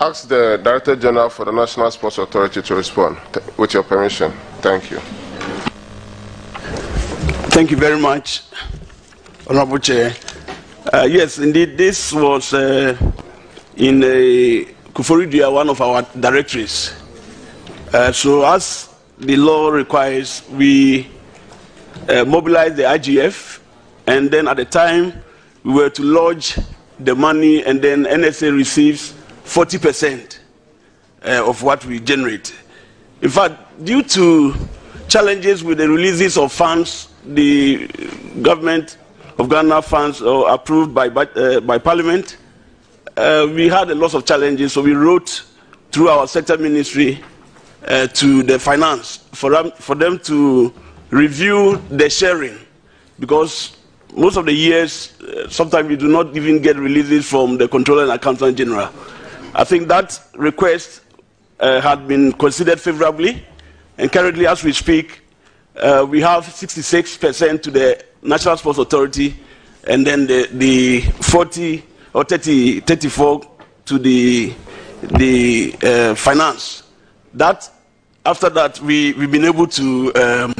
ask the Director General for the National Sports Authority to respond, with your permission. Thank you. Thank you very much, Honorable Chair. Uh, yes, indeed, this was uh, in uh, Koforidua, one of our directories. Uh, so, as the law requires, we uh, mobilized the IGF, and then at the time, we were to lodge the money, and then NSA receives 40% uh, of what we generate. In fact, due to challenges with the releases of funds, the government of Ghana funds uh, approved by, uh, by Parliament, uh, we had a lot of challenges. So we wrote through our sector ministry to the finance for them, for them to review the sharing because most of the years, sometimes we do not even get releases from the controller and accountant general. I think that request uh, had been considered favorably, and currently, as we speak, uh, we have 66% to the National Sports Authority, and then the, the 40 or 30, 34 to the, the uh, finance. That, after that, we, we've been able to um,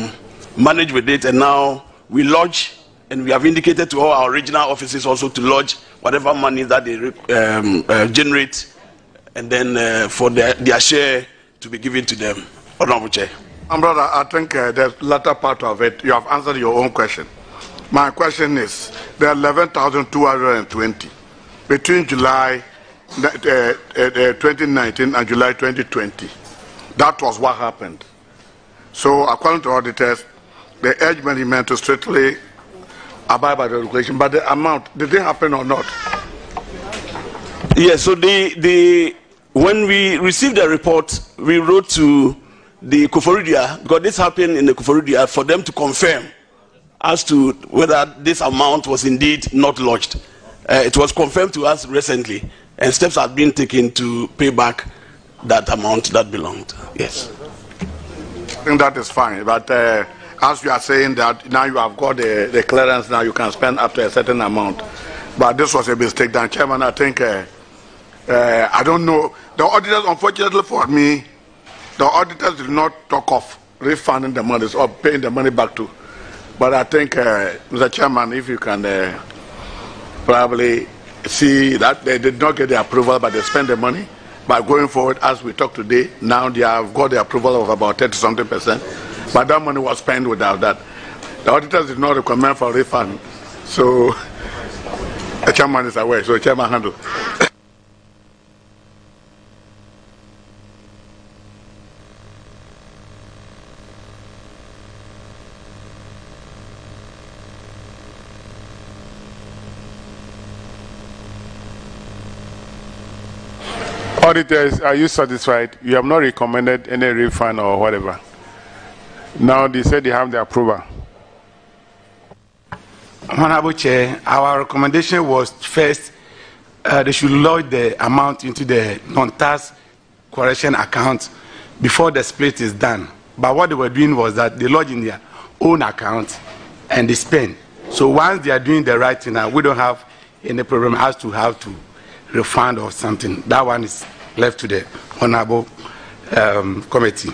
manage with it, and now we lodge, and we have indicated to all our regional offices also to lodge whatever money that they um, uh, generate, and then uh, for their, their share to be given to them. Honorable Chair. And brother, I think uh, the latter part of it, you have answered your own question. My question is, the 11,220 between July uh, uh, uh, 2019 and July 2020, that was what happened. So according to auditors, they urge management to strictly abide by the regulation. But the amount, did it happen or not? Yes, so the, the, when we received the report, we wrote to the Koforidua, because this happened in the Koforidua, for them to confirm as to whether this amount was indeed not lodged. Uh, it was confirmed to us recently, and steps have been taken to pay back that amount that belonged. Yes. I think that is fine. But uh, as you are saying that now you have got the, the clearance, now you can spend up to a certain amount. But this was a mistake. Then, Chairman, I think, uh, uh, I don't know. The auditors, unfortunately for me, the auditors did not talk of refunding the money or paying the money back to. But I think, uh, Mr. Chairman, if you can uh, probably see that they did not get the approval, but they spent the money. By going forward, as we talk today, now they have got the approval of about 30 something percent, but that money was spent without that. The auditors did not recommend for refund, so the chairman is aware, so the chairman handle. Are you satisfied? You have not recommended any refund or whatever. Now they said they have the approval. Honorable Chair, our recommendation was first uh, they should lodge the amount into the non-tax correction account before the split is done. But what they were doing was that they lodge in their own account and they spend. So once they are doing the right thing, now we don't have any problem as to how to refund or something. That one is left to the honorable um, committee.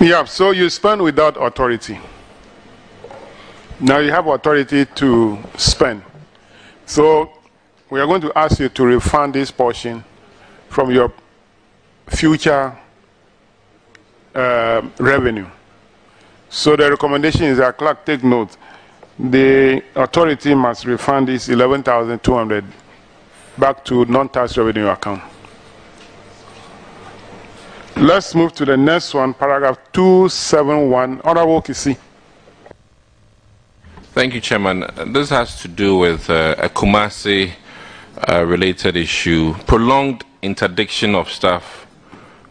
Yeah, so you spend without authority. Now you have authority to spend. So we are going to ask you to refund this portion from your future uh, revenue. So the recommendation is that clerk take note. The authority must refund this 11,200 back to non-tax revenue account. Let's move to the next one, paragraph 271. Honorable Kisi. Thank you, Chairman. This has to do with uh, a Kumasi uh, related issue. Prolonged interdiction of staff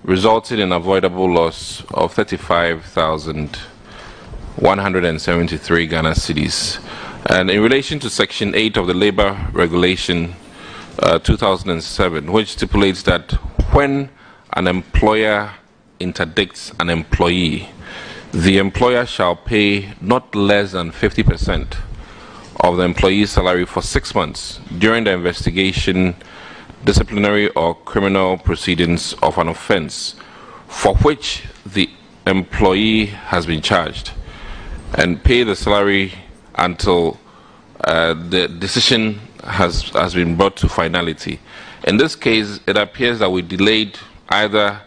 resulted in avoidable loss of 35,173 Ghana cedis. And in relation to Section 8 of the Labor Regulation uh, 2007, which stipulates that when an employer interdicts an employee, the employer shall pay not less than 50% of the employee's salary for six months during the investigation, disciplinary or criminal proceedings of an offense for which the employee has been charged and pay the salary until uh, the decision has, has been brought to finality. In this case, it appears that we delayed either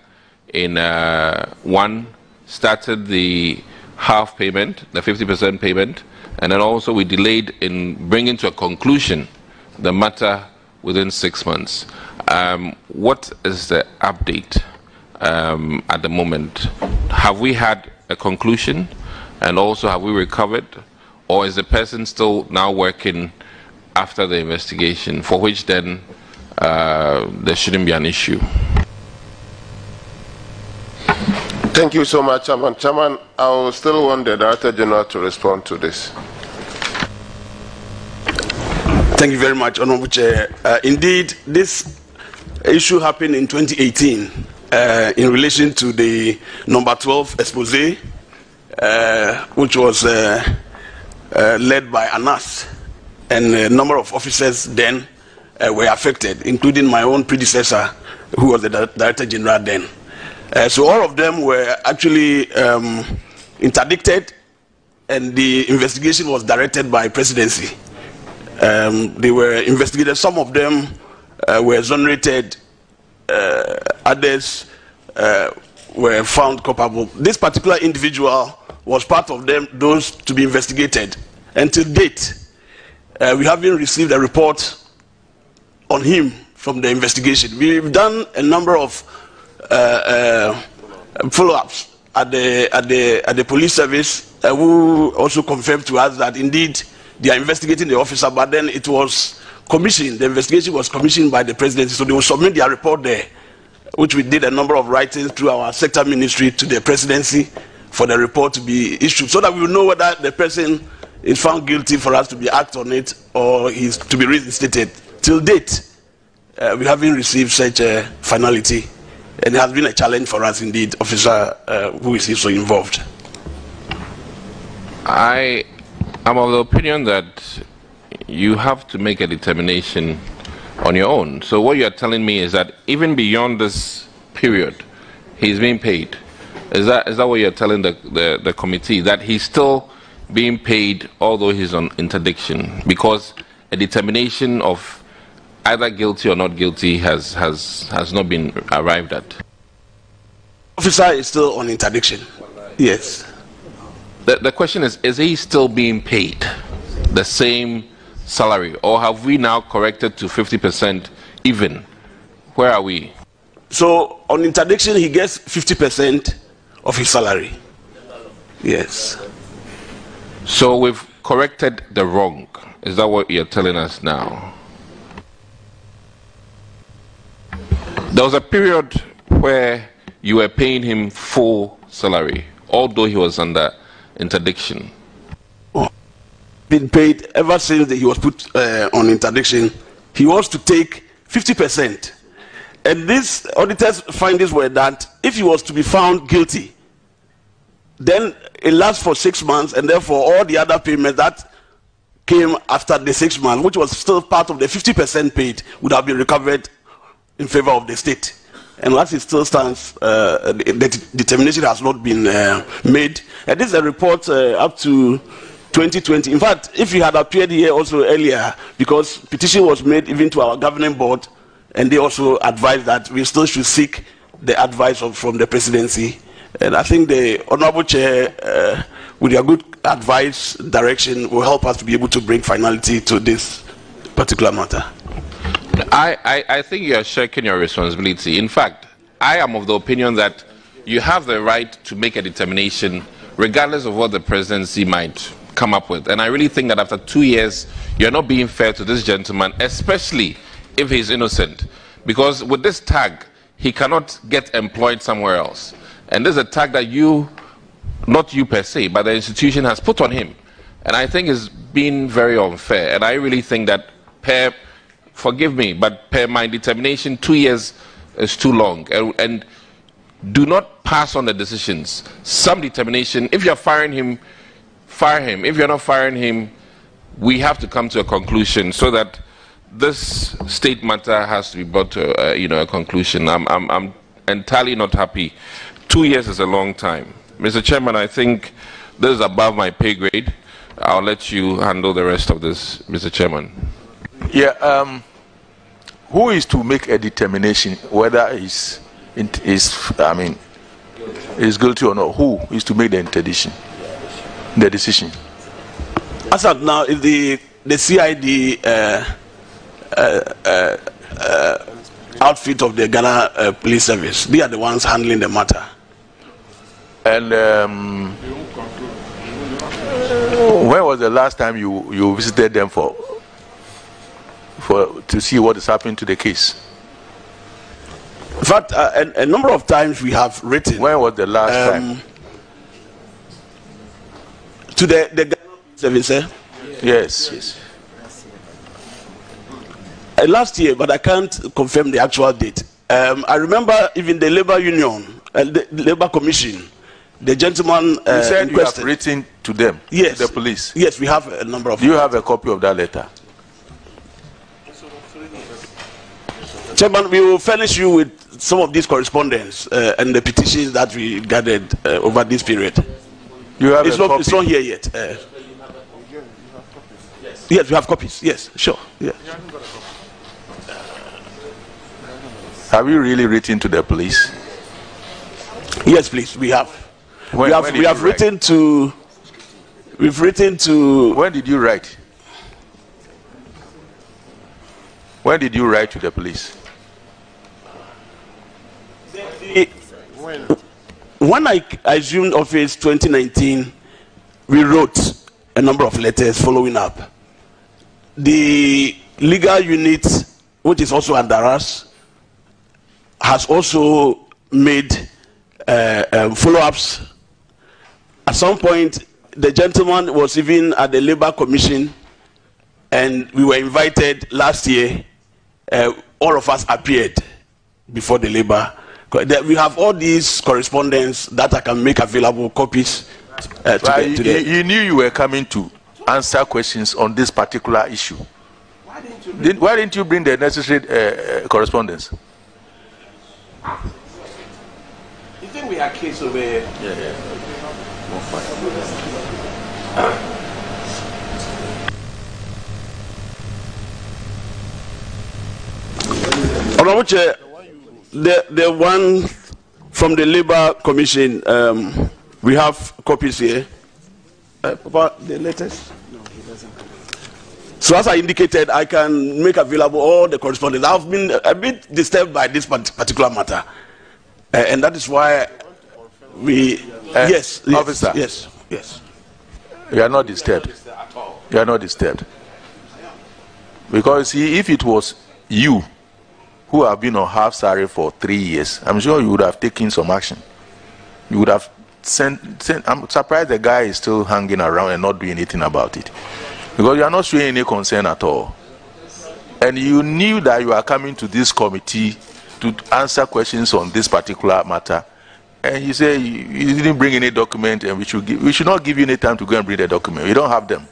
in uh, one, started the half payment, the 50% payment, and then also we delayed in bringing to a conclusion the matter within six months. Um, what is the update um, at the moment? Have we had a conclusion? And also, have we recovered? Or is the person still now working after the investigation, for which then uh, there shouldn't be an issue? Thank you so much, Chairman. Chairman, I will still want the Director General to respond to this. Thank you very much, Honorable Chair. Uh, indeed, this issue happened in 2018 uh, in relation to the number 12 expose, uh, which was uh, uh, led by Anas, and a number of officers then were affected, including my own predecessor, who was the Director General then. So all of them were actually um, interdicted, and the investigation was directed by presidency. Um, they were investigated. Some of them were exonerated. Others uh, were found culpable. This particular individual was part of them, those to be investigated. Until date, uh, we haven't received a report on him from the investigation. We've done a number of uh, uh, follow-ups at the, at, the, at the police service uh, who also confirmed to us that indeed they are investigating the officer, but then it was commissioned, the investigation was commissioned by the presidency, so they will submit their report there, which we did a number of writings through our sector ministry to the presidency for the report to be issued, so that we will know whether the person is found guilty for us to be act on it or is to be reinstated. Till date, uh, we haven't received such a finality and it has been a challenge for us indeed, officer uh, who is also involved. I am of the opinion that you have to make a determination on your own. So what you are telling me is that even beyond this period, he's being paid. Is that is that what you're telling the, the, the committee? That he's still being paid although he's on interdiction? Because a determination of either guilty or not guilty has, has, has not been arrived at. Officer is still on interdiction. Yes. The, the question is is he still being paid the same salary, or have we now corrected to 50% even? Where are we? So, on interdiction, he gets 50% of his salary. Yes. So, we've corrected the wrong. Is that what you're telling us now? There was a period where you were paying him full salary, although he was under interdiction. Oh, been paid ever since he was put uh, on interdiction. He was to take 50%. And these auditors' findings were that if he was to be found guilty, then it lasts for six months, and therefore all the other payments that came after the six months, which was still part of the 50% paid, would have been recovered in favor of the state. And as it still stands, uh, the, the, determination has not been uh, made. And this is a report uh, up to 2020. In fact, if you had appeared here also earlier, because petition was made even to our governing board, and they also advised that we still should seek the advice of, from the presidency. And I think the honorable chair, uh, with your good advice, direction, will help us to be able to bring finality to this particular matter. I, I, I think you are shirking your responsibility. In fact, I am of the opinion that you have the right to make a determination regardless of what the presidency might come up with. And I really think that after two years, you're not being fair to this gentleman, especially if he's innocent. Because with this tag, he cannot get employed somewhere else. And this is a tag that you, not you per se, but the institution has put on him. And I think it's been very unfair. And I really think that per forgive me, but per my determination, two years is too long. And, and, do not pass on the decisions. Some determination. If you're firing him, fire him. If you're not firing him, we have to come to a conclusion so that this state matter has to be brought to uh, you know a conclusion. I'm, I'm, I'm entirely not happy. Two years is a long time, Mr. Chairman. I think this is above my pay grade. I'll let you handle the rest of this, Mr. Chairman. Yeah. Um, who is to make a determination whether he's is I mean is guilty or not? Who is to make the interdiction, the decision? As of now, if the the CID uh, outfit of the Ghana uh, Police Service, they are the ones handling the matter. And um, when was the last time you, you visited them for for to see what is happening to the case? In fact, uh, a, a, number of times we have written. When was the last um, time? To the the Ghana Service, eh? Yes. Yes. Uh, last year, but I can't confirm the actual date. Um, I remember even the labor union, uh, the labor commission, the gentleman. Uh, you said you have written to them, yes, to the police. Yes, we have a number of. Do you have a copy of that letter? Chairman, we will furnish you with some of these correspondence uh, and the petitions that we gathered uh, over this period. You have it's, a not, copy? it's not here yet. Uh, yes, we have copies. Yes, sure. Yeah. Have you really written to the police? Yes, please. We have. When, we have, we have written write? to. We've written to. When did you write? When did you write to the police? when I assumed office 2019, we wrote a number of letters following up. The legal unit, which is also under us, has also made uh, um, follow-ups. At some point, the gentleman was even at the Labour Commission, and we were invited last year. Uh, all of us appeared before the Labour. We have all these correspondence that I can make available copies. Uh, to the, to the you, knew you were coming to answer questions on this particular issue. Why didn't you bring, Did, why didn't you bring the necessary uh, uh correspondence? You think we are kids over here? Yeah, yeah. Honorable Chair, the, the one from the Labour Commission, um, we have copies here. Uh, Papa, the latest? No, he doesn't. So as I indicated, I can make available all the correspondence. I've been a bit disturbed by this particular matter, uh, and that is why we. Uh, yes, yes, officer. Yes, yes. You are not disturbed. You are not disturbed. Because see, if it was you who have been on half salary for three years, I'm sure you would have taken some action. You would have sent, sent. I'm surprised the guy is still hanging around and not doing anything about it. Because you are not showing any concern at all. And you knew that you are coming to this committee to answer questions on this particular matter. And you say you, didn't bring any document and we should, give, we should not give you any time to go and bring the document. We don't have them.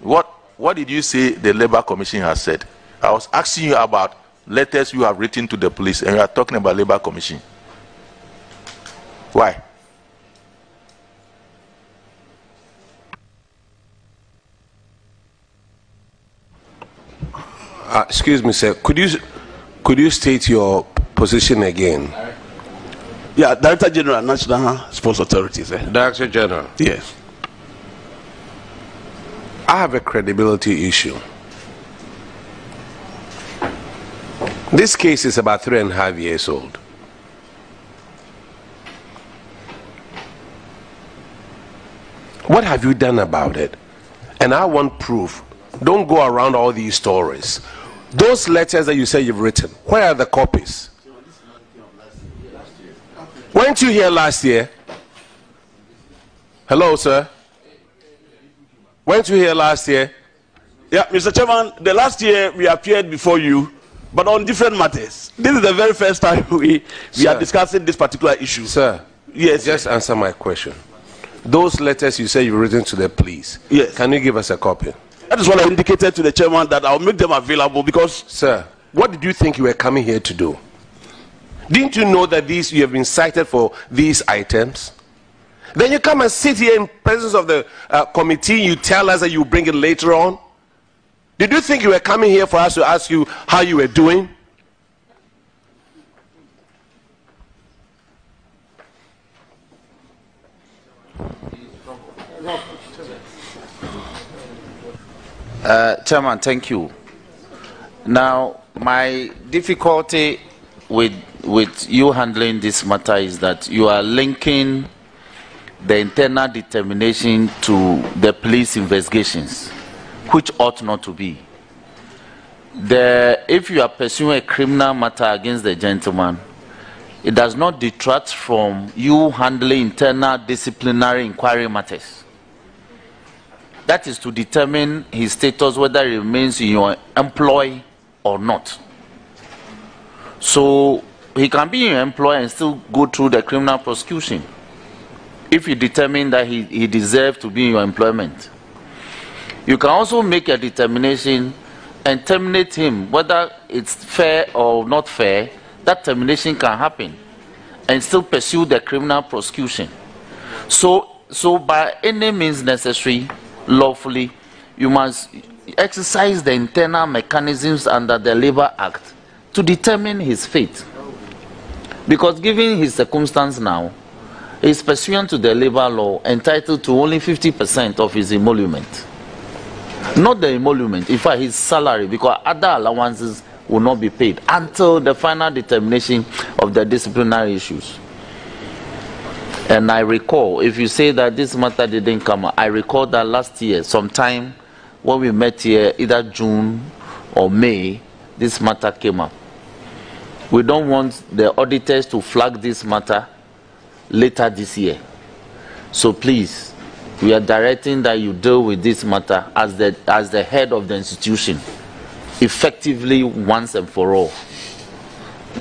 What, what did you say the Labour Commission has said? I was asking you about letters you have written to the police and you are talking about Labour Commission. Why? Uh, excuse me, sir. Could you could you state your position again? Yeah, Director General, National Sports Authority, sir. Director General. Yes. I have a credibility issue. This case is about three and a half years old. What have you done about it? And I want proof. Don't go around all these stories. Those letters that you say you've written, where are the copies? Weren't you here last year? Hello, sir. Weren't you here last year? Yeah, Mr. Chairman, the last year we appeared before you, but on different matters. This is the very first time we, we are discussing this particular issue. Sir, yes. Just answer my question. Those letters you say you've written to the police. Yes. Can you give us a copy? That is what I indicated to the chairman that I'll make them available because Sir, what did you think you were coming here to do? Didn't you know that these you have been cited for these items? Then you come and sit here in presence of the uh, committee. You tell us that you bring it later on. Did you think you were coming here for us to ask you how you were doing? Uh, Chairman, thank you. Now, my difficulty with with you handling this matter is that you are linking the internal determination to the police investigations, which ought not to be. The, if you are pursuing a criminal matter against the gentleman, it does not detract from you handling internal disciplinary inquiry matters. That is to determine his status, whether he remains in your employ or not. So he can be in your employ and still go through the criminal prosecution if you determine that he, he deserves to be in your employment. You can also make a determination and terminate him, whether it's fair or not fair, that termination can happen and still pursue the criminal prosecution. So, so by any means necessary, lawfully, you must exercise the internal mechanisms under the Labor Act to determine his fate. Because given his circumstance now, he is pursuant to the labor law entitled to only 50% of his emolument. Not the emolument, in fact, his salary, because other allowances will not be paid until the final determination of the disciplinary issues. And I recall, if you say that this matter didn't come up, I recall that last year, sometime when we met here, either June or May, this matter came up. We don't want the auditors to flag this matter later this year. So please, we are directing that you deal with this matter as the, as the head of the institution, effectively once and for all.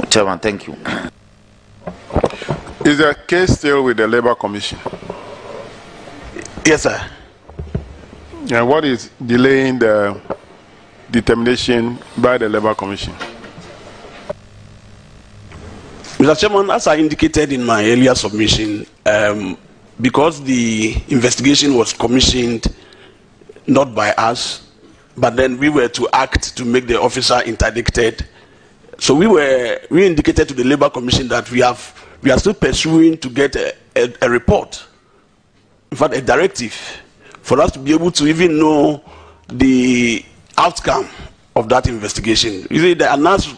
Chairman, thank you. Is the case still with the Labor Commission? yes, sir. And what is delaying the determination by the Labor Commission? Mr. Chairman, as I indicated in my earlier submission, um, because the investigation was commissioned not by us, but then we were to act to make the officer interdicted. So we were we indicated to the Labour Commission that we have we are still pursuing to get a, a, a report, in fact, a directive, for us to be able to even know the outcome of that investigation. You see, the announced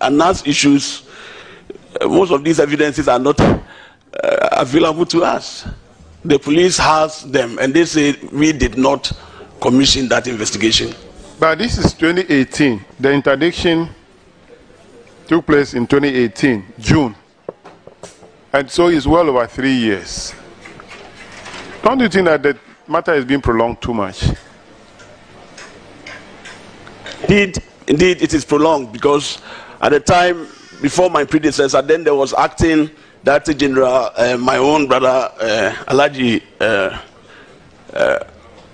announced issues uh, most of these evidences are not uh, available to us. The police has them, and they say we did not commission that investigation. But this is 2018. The interdiction took place in 2018, June. And so it's well over three years. Don't you think that the matter is being prolonged too much? Indeed, indeed, it is prolonged because at the time before my predecessor, then there was acting Director General, uh, my own brother uh, Alhaji uh, uh,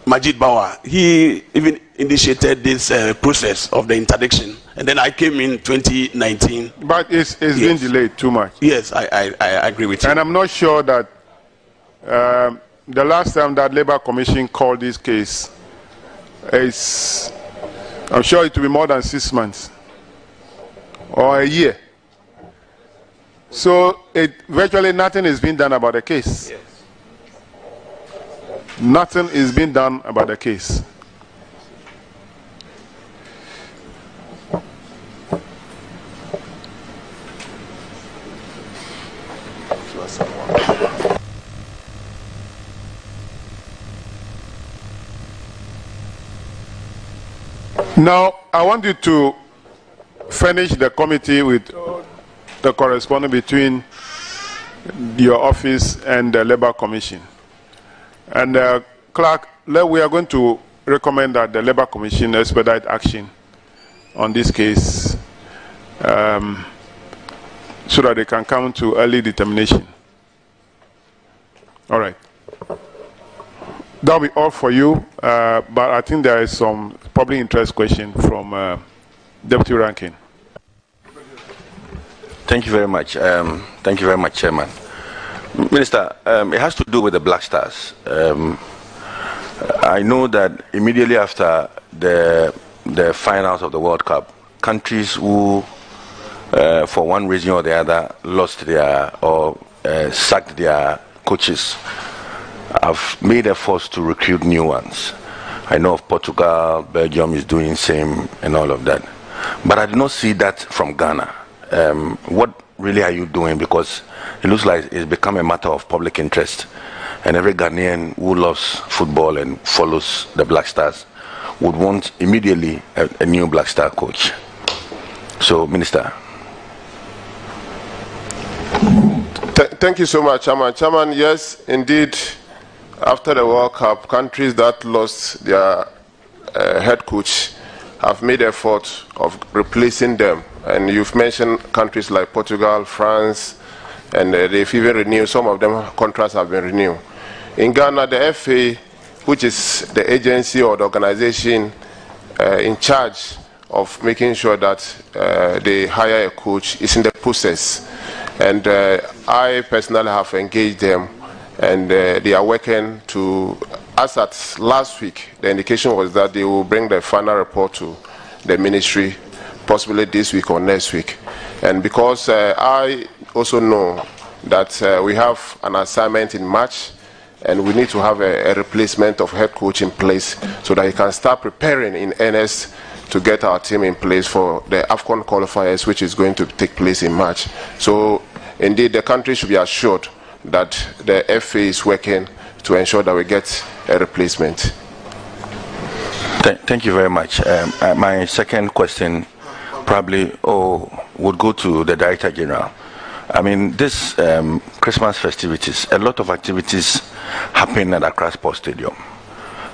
Majid Bawa. He even initiated this uh, process of the interdiction, and then I came in 2019. But it's, it's been delayed too much. Yes, I, I, I agree with you. And I'm not sure that um, the last time that Labor Commission called this case is, I'm sure it will be more than six months or a year. So it, virtually nothing is being done about the case. Nothing is being done about the case. Now, I want you to furnish the committee with the correspondence between your office and the Labor Commission. And uh, clerk, we are going to recommend that the Labor Commission expedite action on this case um, so that they can come to early determination. All right. That'll be all for you, uh, but I think there is some public interest question from uh, Deputy Ranking. Thank you very much. Um, thank you very much, Chairman. Minister, um, it has to do with the Black Stars. Um, I know that immediately after the the finals of the World Cup, countries who, uh, for one reason or the other, lost their or uh, sacked their coaches have made efforts to recruit new ones. I know of Portugal, Belgium is doing the same and all of that. But I did not see that from Ghana. Um, what really are you doing? Because it looks like it's become a matter of public interest. And every Ghanaian who loves football and follows the Black Stars would want immediately a, a new Black Star coach. So, Minister. Th- thank you so much, Chairman. Chairman, yes, indeed, after the World Cup, countries that lost their uh, head coach have made effort of replacing them. And you've mentioned countries like Portugal, France, and uh, they've even renewed, some of them contracts have been renewed. In Ghana, the FA, which is the agency or the organization uh, in charge of making sure that uh, they hire a coach, is in the process. And uh, I personally have engaged them and uh, they are working to, as at last week, the indication was that they will bring the final report to the ministry, possibly this week or next week. And because uh, I also know that uh, we have an assignment in March, and we need to have a, a, replacement of head coach in place so that he can start preparing in earnest to get our team in place for the AFCON qualifiers, which is going to take place in March. So, indeed, the country should be assured that the FA is working to ensure that we get a replacement. Th- thank you very much. Um, uh, my second question probably oh, would go to the Director General. I mean, this um, Christmas festivities, a lot of activities happen at Accra Sports Stadium.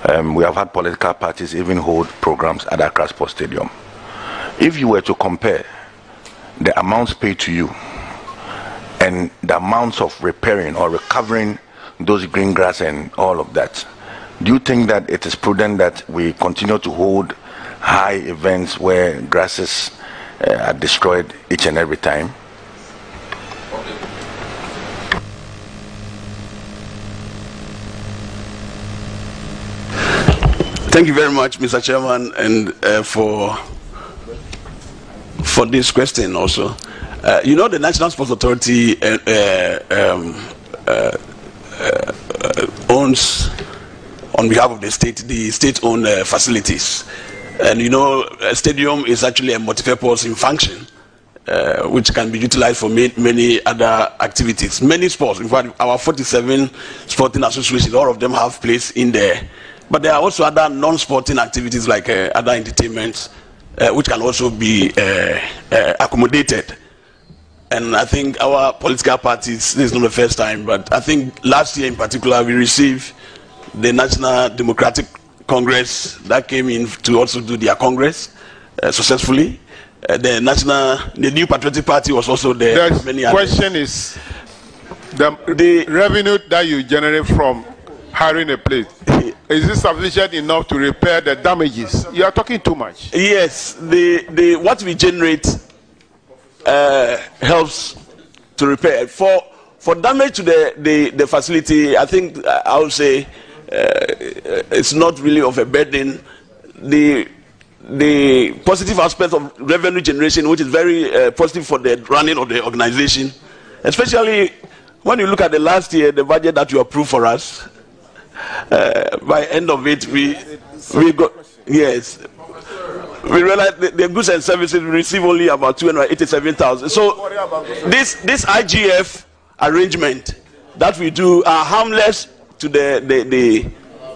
Um, we have had political parties even hold programs at Accra Sports Stadium. If you were to compare the amounts paid to you and the amounts of repairing or recovering those green grass and all of that, do you think that it is prudent that we continue to hold high events where grasses uh, are destroyed each and every time? Thank you very much, Mr. Chairman, and uh, for for this question also. Uh, you know, the National Sports Authority uh, uh um, uh, owns, on behalf of the state, the state-owned facilities, and you know, a stadium is actually a multi-purpose in function. Uh, which can be utilized for many, many, other activities. Many sports, in fact, our 47 sporting associations, all of them have place in there. But there are also other non-sporting activities like uh, other entertainments, uh, which can also be uh, uh, accommodated. And I think our political parties, this is not the first time, but I think last year in particular, we received the National Democratic Congress that came in to also do their Congress uh, successfully. the National, the New Patriotic Party was also there. The question others. is the, the revenue that you generate from hiring a place is it sufficient enough to repair the damages you are talking too much yes the the what we generate uh, helps to repair for for damage to the the, the facility i think uh, i would say uh, it's not really of a burden the the positive aspect of revenue generation which is very uh, positive for the running of the organization especially when you look at the last year the budget that you approved for us uh, by end of it, we we got yes. We realized the, the goods and services we receive only about two hundred eighty-seven thousand. So this this IGF arrangement that we do are harmless to the the, the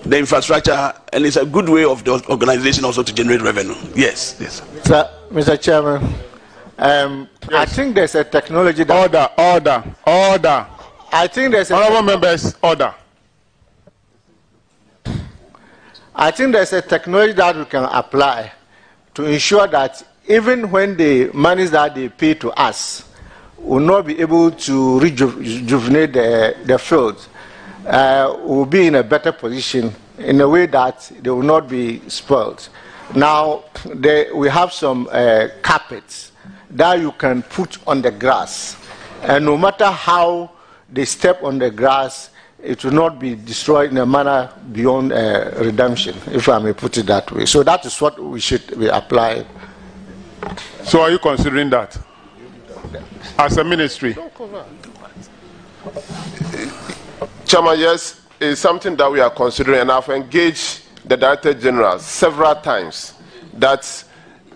the infrastructure and it's a good way of the organization also to generate revenue. Yes, yes. Sir, Mr. Chairman, um, yes. I think there's a technology that. Order, order, order. I think there's a. Honorable members, order. I think there's a technology that we can apply to ensure that even when the monies that they pay to us will not be able to rejuvenate the, the field. Uh, will be in a better position in a way that they will not be spoiled. Now, they, we have some uh, carpets that you can put on the grass, and no matter how they step on the grass, it will not be destroyed in a manner beyond uh, redemption, if I may put it that way. So that is what we should be applying. So are you considering that as a ministry? Chairman, yes, it's something that we are considering, and I've engaged the Director General several times that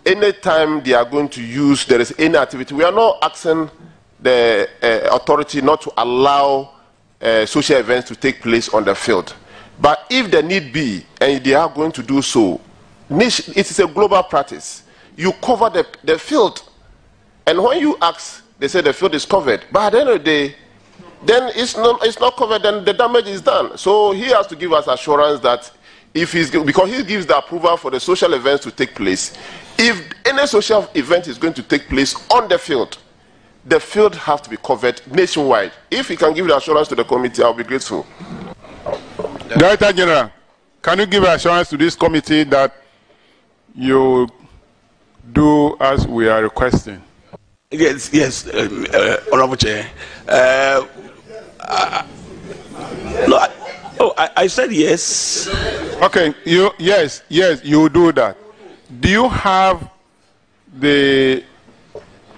anytime they are going to use, there is any activity, we are not asking the uh, authority not to allow uh, social events to take place on the field. But if the need be, and they are going to do so, it is a global practice. You cover the, the field. And when you ask, they say the field is covered. But at the end of the day, then it's not, it's not covered, then the damage is done. So he has to give us assurance that if he's, because he gives the approval for the social events to take place, if any social event is going to take place on the field, the field has to be covered nationwide. If he can give the assurance to the committee, I'll be grateful. Director General, can you give assurance to this committee that you do as we are requesting? Yes, yes, um, uh, Honorable Chair. Uh, uh, no, I, oh, I, I said yes. Okay, you yes, yes, you do that. Do you have the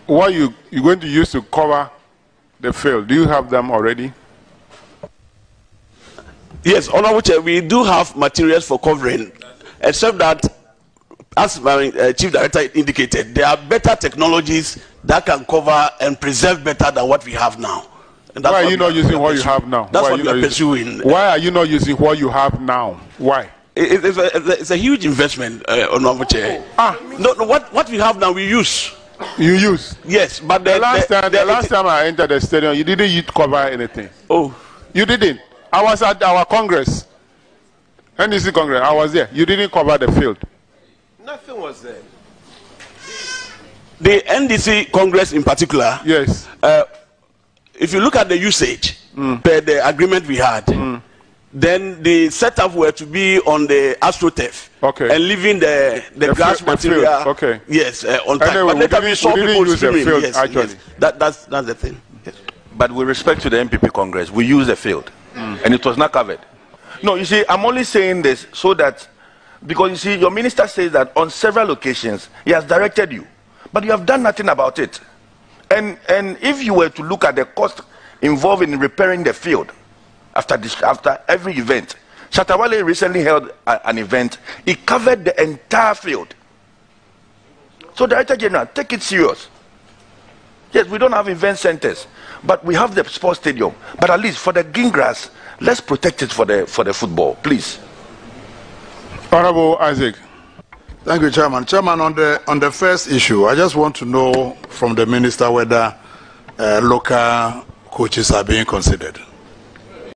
what you you're going to use to cover the field? Do you have them already? Yes, Honorable Chair, we do have materials for covering, except that, as my uh, Chief Director indicated, there are better technologies that can cover and preserve better than what we have now. And that's Why are you not using what you have now? That's Why what you we are pursuing. Why are you not using what you have now? Why? It- it's, a, it's a huge investment, uh, Honorable Chair. Ah. No, no, what, what we have now, we use. You use. Yes, but the, The last the- time, the- the last time I entered the stadium, you didn't use cover anything. Oh, You didn't. I was at our Congress, NDC Congress. I was there. You didn't cover the field. Nothing was there. the NDC Congress in particular, Yes. uh, if you look at the usage Mm. per the agreement we had, then the setup were to be on the AstroTurf Okay. and leaving the, the, The grass fi- the field, material. okay. Yes, uh, on time. Anyway, but later didn't- we saw we people the swimming. field, yes, actually. yes. That, that's, that's the thing. Yes. But with respect to the NPP Congress, we use the field, and it was not covered. No, you see, I'm only saying this so that, because you see, your minister says that on several occasions he has directed you, but you have done nothing about it. And and if you were to look at the cost involved in repairing the field after this, after every event, Shatta Wale recently held a- an event. It covered the entire field. So, Director General, take it serious. Yes, we don't have event centers, but we have the sports stadium. But at least for the green grass, let's protect it for the for the football, please. Honorable Isaac. Thank you, Chairman. Chairman, on the on the first issue, I just want to know from the minister whether uh, local coaches are being considered.